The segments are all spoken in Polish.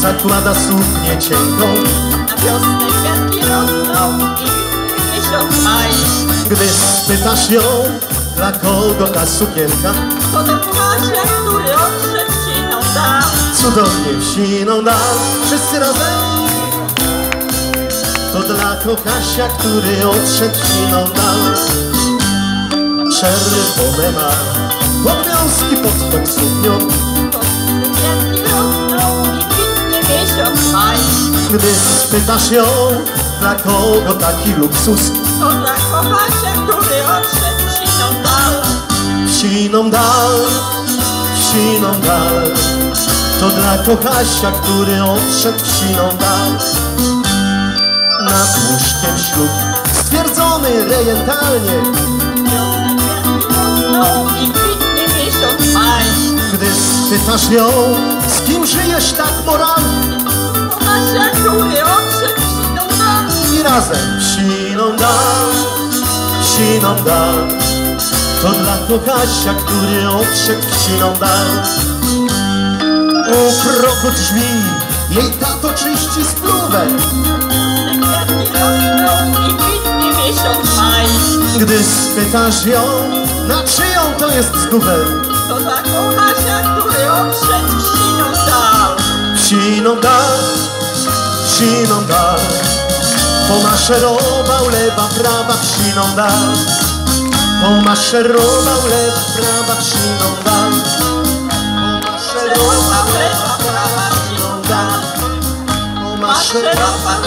zakłada suknię cienką, Na wiosnę kwiatki rosną i miesiąc maj. gdy spytasz ją, dla kogo ta sukienka, To ten Kasia, który odszedł siną dał. cudownie siną dal, wszyscy razem. To dla Kokasia, który odszedł siną dal. Czerwone ma podwiązki pod tą suknią, gdy spytasz ją, dla kogo taki luksus, To dla Kochasia, który odszedł siną dal. siną dal, siną dal. To dla Kochasia, który odszedł siną dal. Nad łóżkiem ślub stwierdzony rejentalnie, gdy spytasz ją, z kim żyjesz tak moralnie razem siną dal, siną dal. To dla Kochasia, który odszedł w siną dal. U progu drzwi jej tato czyści maj. gdy spytasz ją, na czyją to jest zgubę. To dla Kochasia, który odszedł w siną dal. W siną dal, w siną dal. Pomaszerował lewa, prawa w siną dal. Pomaszerował lewa, prawa w siną dal. Maszerował lewa, prawa w siną dal. Pomaszerował. Maszerował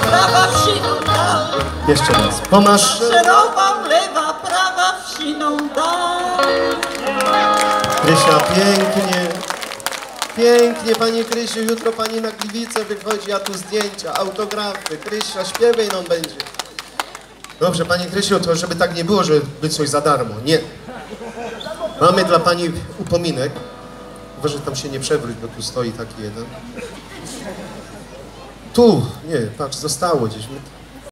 prawa w siną dal. Jeszcze raz. Pomaszerował. Maszerował lewa, prawa w siną dal. Krysia, pięknie. Pięknie, Pani Krysiu. Jutro Pani na Gliwice wychodzi, a tu zdjęcia, autografy. Krysia, śpiewaj nam będzie. Dobrze, Pani Krysiu, to żeby tak nie było, żeby coś za darmo. Nie. Mamy dla Pani upominek. Uważaj, tam się nie przewróć, bo tu stoi taki jeden. Tu, nie, patrz, zostało gdzieś.